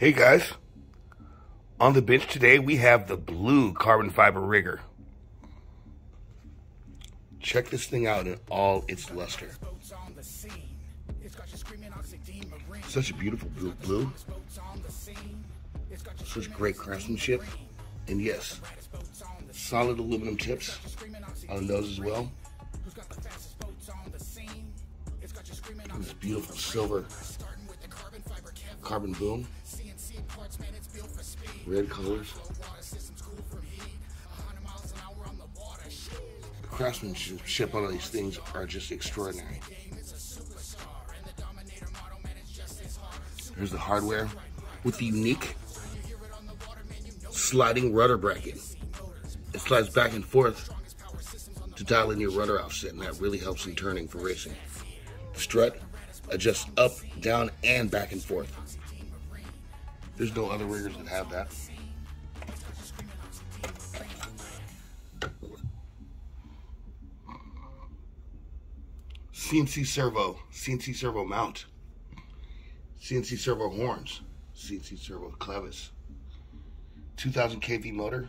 Hey guys, on the bench today we have the blue carbon fiber rigger. Check this thing out in all its luster. Such a beautiful blue, blue. Such great craftsmanship. And yes, solid aluminum tips on those as well. This beautiful silver carbon boom. Red colors. The craftsmanship on these things are just extraordinary. Here's the hardware with the unique sliding rudder bracket. It slides back and forth to dial in your rudder offset, and that really helps in turning for racing. The strut adjusts up, down, and back and forth. There's no other riggers that have that. CNC servo, CNC servo mount, CNC servo horns, CNC servo clevis, 2000 kV motor,